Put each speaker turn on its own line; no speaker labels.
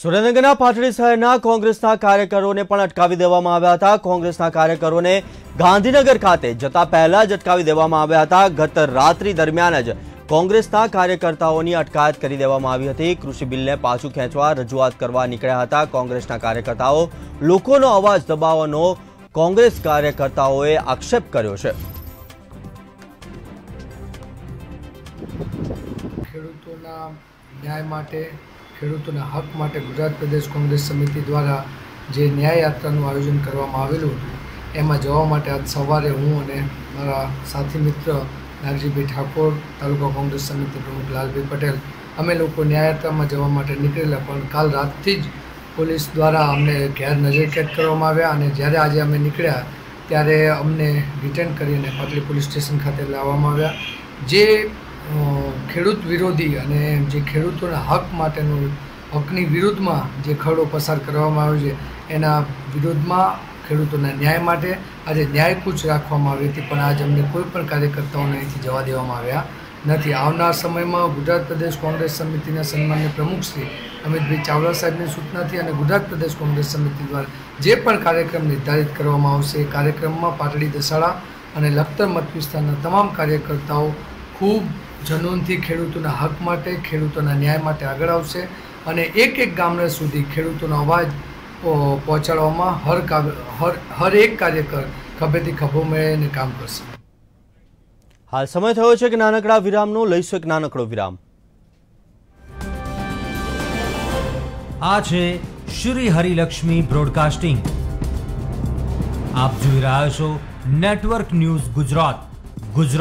સુરેન્દ્રનગરના પાટડી શહેરના કોંગ્રેસના કાર્યકરોને પણ અટકાવી દેવામાં આવ્યા હતા. કોંગ્રેસના કાર્યકરોને ગાંધીનગર ખાતે જતા પહેલા જ અટકાવી દેવામાં આવ્યા હતા. ગત રાત્રિ દરમિયાન જ કોંગ્રેસના કાર્યકર્તાઓની અટકાયત કરી દેવામાં આવી હતી. કૃષિ બિલને પાછું ખેંચવા રજૂઆત કરવા નીકળ્યા હતા. કોંગ્રેસના કાર્યકર્તાઓ લોકોનો અવાજ દબાવવાનો કોંગ્રેસ કાર્યકર્તાઓએ આક્ષેપ કર્યો છે.
ખેડૂતોના ન્યાય માટે ખેડૂતોના હક માટે ગુજરાત પ્રદેશ કોંગ્રેસ સમિતિ દ્વારા જે ન્યાય યાત્રાનું આયોજન કરવામાં આવેલું હતું, એમાં જવા માટે આજ સવારે હું અને મારા સાથી મિત્ર નાગજીભાઈ ઠાકોર, તાલુકા કોંગ્રેસ સમિતિ પ્રમુખ લાલભાઈ પટેલ, અમે લોકો ન્યાયયાત્રામાં જવા માટે નીકળેલા, પણ કાલ રાતથી જ પોલીસ દ્વારા અમને ઘેર નજરકેદ કરવામાં આવ્યા અને જ્યારે આજે અમે નીકળ્યા, ત્યારે અમને રિટર્ન કરીને પાટલી પોલીસ સ્ટેશન ખાતે લાવવામાં આવ્યા. જે ખેડૂત વિરોધી અને જે ખેડૂતોના હક માટેનું, હકની વિરુદ્ધમાં જે ખરડો પસાર કરવામાં આવ્યો છે, એના વિરોધમાં ખેડૂતોના ન્યાય માટે આજે ન્યાય કૂચ રાખવામાં આવી હતી, પણ આજ અમને કોઈ પણ કાર્યકર્તાઓને અહીંથી જવા દેવામાં આવ્યા નથી. આવનાર સમયમાં ગુજરાત પ્રદેશ કોંગ્રેસ સમિતિના સન્માન્ય પ્રમુખ શ્રી અમિતભાઈ ચાવડા સાહેબની સૂચનાથી અને ગુજરાત પ્રદેશ કોંગ્રેસ સમિતિ દ્વારા જે પણ કાર્યક્રમ નિર્ધારિત કરવામાં આવશે, એ કાર્યક્રમમાં પાટડી દસાડા અને લખતર મત વિસ્તારના તમામ કાર્યકર્તાઓ ખૂબ જનૂનથી ખેડૂતોના હક માટે ખેડૂતોના ન્યાય માટે આગળ આવશે અને એક એક ગામડા સુધી ખેડૂતોનો અવાજ પહોંચાડવામાં હર હર હર એક કાર્યકર ખભેથી ખભો મેળવીને કામ કરશે.
હાલ સમય થયો છે કે નાનકડા વિરામનો લઈશું એક નાનકડો વિરામ.
આ છે શ્રી હરિલક્ષ્મી બ્રોડકાસ્ટિંગ. આપ જોઈ રહ્યા છો નેટવર્ક ન્યૂઝ ગુજરાત. ગુજરાત